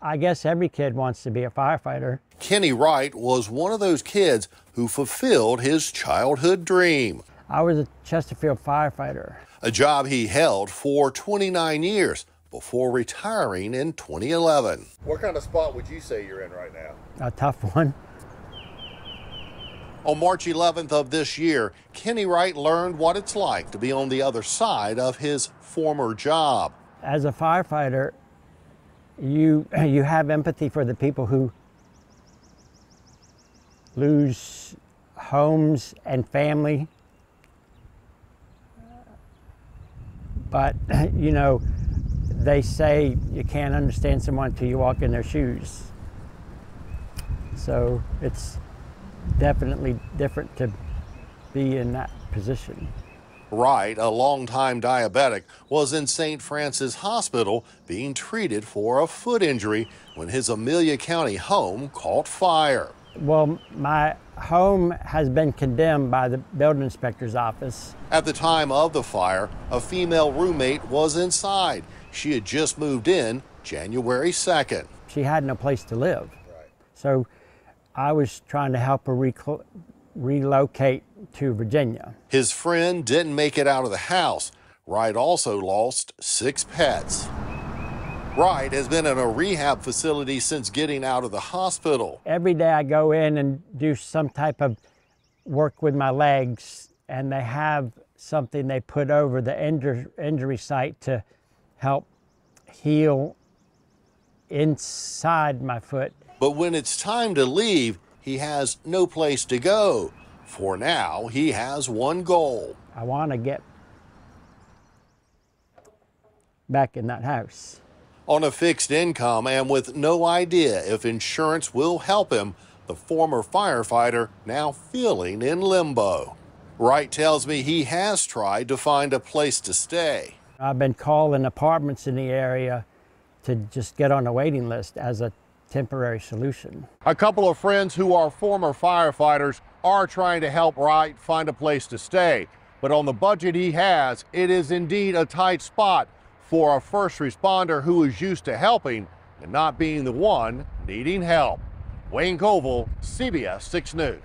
I guess every kid wants to be a firefighter. Kenny Wright was one of those kids who fulfilled his childhood dream. I was a Chesterfield firefighter. A job he held for 29 years before retiring in 2011. What kind of spot would you say you're in right now? A tough one. On March 11th of this year, Kenny Wright learned what it's like to be on the other side of his former job. As a firefighter, you you have empathy for the people who lose homes and family. But you know, they say you can't understand someone until you walk in their shoes. So it's definitely different to be in that position. Wright, a longtime diabetic, was in St. Francis Hospital being treated for a foot injury when his Amelia County home caught fire. Well, my home has been condemned by the building inspector's office. At the time of the fire, a female roommate was inside. She had just moved in January 2nd. She had no place to live. Right. So I was trying to help her recl- relocate to Virginia. His friend didn't make it out of the house. Wright also lost six pets. Wright has been in a rehab facility since getting out of the hospital. Every day I go in and do some type of work with my legs, and they have something they put over the injur- injury site to help heal inside my foot. But when it's time to leave, he has no place to go. For now, he has one goal. I want to get back in that house. On a fixed income and with no idea if insurance will help him, the former firefighter now feeling in limbo. Wright tells me he has tried to find a place to stay. I've been calling apartments in the area to just get on a waiting list as a temporary solution. A couple of friends who are former firefighters are trying to help Wright find a place to stay. But on the budget he has, it is indeed a tight spot for a first responder who is used to helping and not being the one needing help. Wayne Covil, CBS 6 News.